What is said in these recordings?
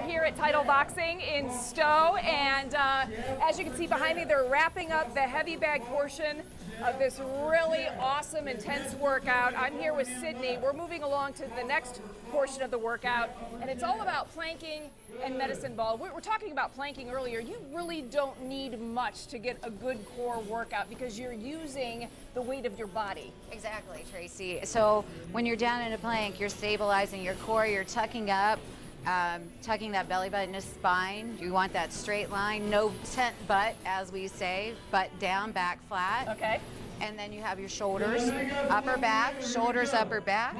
are here at Title Boxing in Stow, and uh, as you can see behind me, they're wrapping up the heavy bag portion of this really awesome, intense workout. I'm here with Sydney. We're moving along to the next portion of the workout, and it's all about planking and medicine ball. We were talking about planking earlier. You really don't need much to get a good core workout because you're using the weight of your body. Exactly, Tracy. So when you're down in a plank, you're stabilizing your core, you're tucking up, um, tucking that belly button to spine. You want that straight line, no tent butt, as we say, butt down, back flat. Okay. And then you have your shoulders, upper back, shoulders, upper back,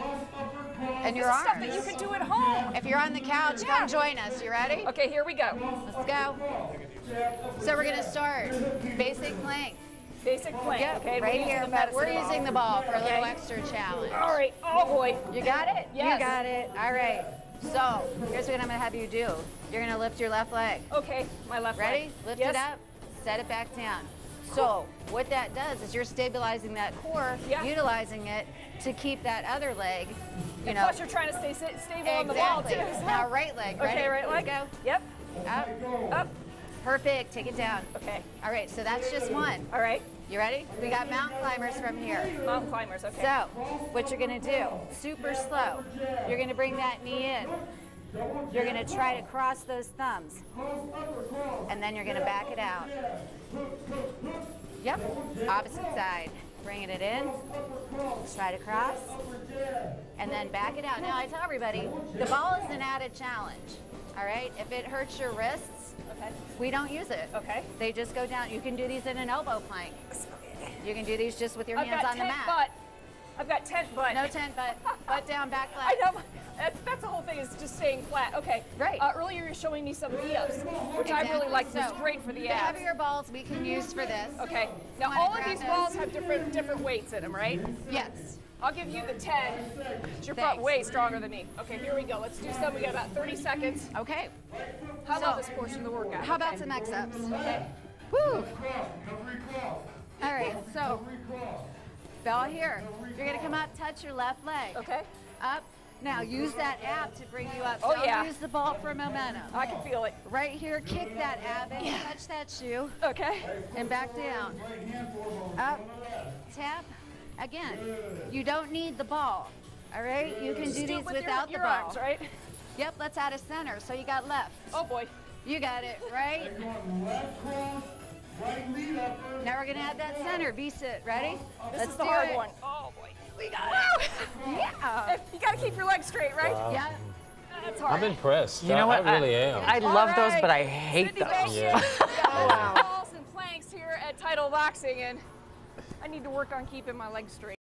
and your arms. stuff that you can do at home. If you're on the couch, Yeah. come join us. You ready? Okay, here we go. Let's go. So we're gonna start basic plank. Basic plank. Yep, okay, we're right here, but we're ball. using the ball for a little extra challenge. All right. Oh boy. You got it? Yes. You got it. All right. So here's what I'm gonna have you do. You're gonna lift your left leg. Okay, my left Ready? leg. Ready? Lift yes. it up. Set it back down. So what that does is you're stabilizing that core, Yeah. utilizing it to keep that other leg, you And know. plus, you're trying to stay stable on the ball too. exactly. Now right leg. Ready? Okay, right leg. Let's Yep. Up. Up. Perfect. Take it down. Okay. All right. So that's just one. All right. You ready? We got mountain climbers from here. Mountain climbers. Okay. So, what you're gonna do, super slow, you're gonna bring that knee in. You're gonna try to cross those thumbs. And then you're gonna back it out. Yep, opposite side. Bringing it in, try to cross, and then back it out. Now, I tell everybody, the ball is an added challenge, all right? If it hurts your wrists, okay. we don't use it. Okay. They just go down. You can do these in an elbow plank. You can do these just with your I've hands on the mat. butt. I've got tent butt. No tent, but butt down, back flat. I flat. know. That's, that's the whole thing is just staying flat. Okay. Right. Uh, earlier you're showing me some V-ups, which I really like. This So, is great for the abs. The heavier balls we can use for this. Okay. Now all of these those? balls have different different weights in them, right? Yes. I'll give you the 10. You're Thanks. probably way stronger than me. Okay, here we go. Let's do some. We got about 30 seconds. Okay. How about So, this portion of the workout? How about Okay. some X-ups? Okay. Woo. All right, so ball here. You're gonna come up, touch your left leg. Okay. Up. Now use that ab to bring you up. Oh, Don't yeah. use the ball for momentum. I can feel it. Right here, kick that ab in, touch that shoe, Okay. and back down. Up, tap. Again, you don't need the ball. All right, you can Just do do it these with your- without your the ball. arms, right? Yep, let's add a center. So you got left. Oh boy. You got it, right? Now we're gonna add that center. V sit. Ready? This Let's is the do hard it. one. Oh boy. We got Woo! it. Yeah. you got to keep your legs straight, right? Yeah. That's hard. I'm impressed. You know what? I really am. I All love those, but I hate Sydney those. Banks Yeah. here. We got balls and planks here at Title Boxing, and I need to work on keeping my legs straight.